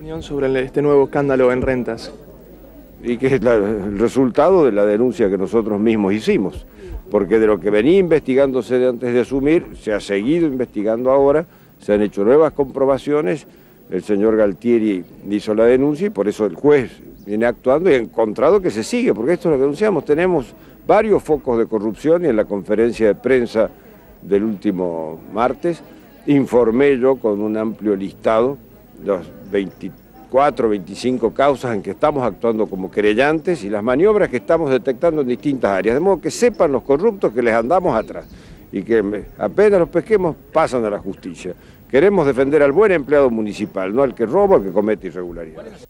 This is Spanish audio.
opinión sobre este nuevo escándalo en rentas? Y que es el resultado de la denuncia que nosotros mismos hicimos, porque de lo que venía investigándose antes de asumir, se ha seguido investigando ahora, se han hecho nuevas comprobaciones, el señor Galtieri hizo la denuncia y por eso el juez viene actuando y ha encontrado que se sigue, porque esto es lo denunciamos, tenemos varios focos de corrupción y en la conferencia de prensa del último martes informé yo con un amplio listado los 24, 25 causas en que estamos actuando como querellantes y las maniobras que estamos detectando en distintas áreas, de modo que sepan los corruptos que les andamos atrás y que apenas los pesquemos pasan a la justicia. Queremos defender al buen empleado municipal, no al que roba, al que comete irregularidades.